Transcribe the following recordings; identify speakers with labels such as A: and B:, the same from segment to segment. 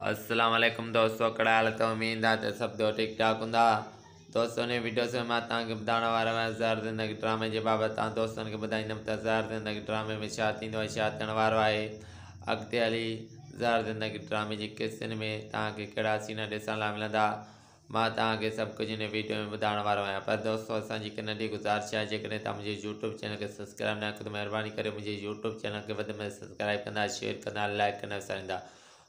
A: वालेकुम दोस्तों, कड़ा तो उम्मीद आहे सब दो तो ठीक ठाक हूंदा। दोस्तों ने वीडियो से माँ तव्हांखे ॿुधाइण वारो आहियाँ ज़हर ज़िंदगी ड्रामे जे बाबति तव्हां दोस्तनि खे ॿुधाईंदुमि त ज़हर ज़िंदगी ड्रामे में छा थींदो आहे छा थियण वारो आहे अॻिते हली ज़हर ज़िंदगी ड्रामे जी किस्तुनि में तव्हांखे कहिड़ा सीन ॾिसण लाइ मिलंदा माँ तव्हांखे सभु कुझु वीडियो में ॿुधाइण वारो आहियाँ पर दोस्तों, असांजी हिकु गुज़ारिश आहे जेकॾहिं तव्हां मुंहिंजे यूट्यूब चैनल खे सब्सक्राइब न कयो त महिरबानी करे मुंहिंजे यूट्यूब चैनल खे वधि में सब्सक्राइब कंदा शेयर कंदा लाइक कंदा विसारींदा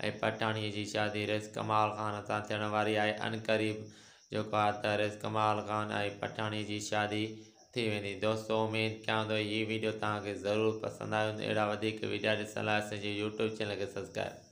A: ऐं की जी शादी रेस कमाल ख़ान सां थियण वारी आहे अनक़रीब जेको आहे त रेस कमाल ख़ान ऐं जी शादी थी वेंदी। दोस्तों उम्मीद कयां थो हीअ वीडियो तक ज़रूर पसंद आयो वधीक वीडियो ॾिसण यूट्यूब चैनल खे सब्सक्राइब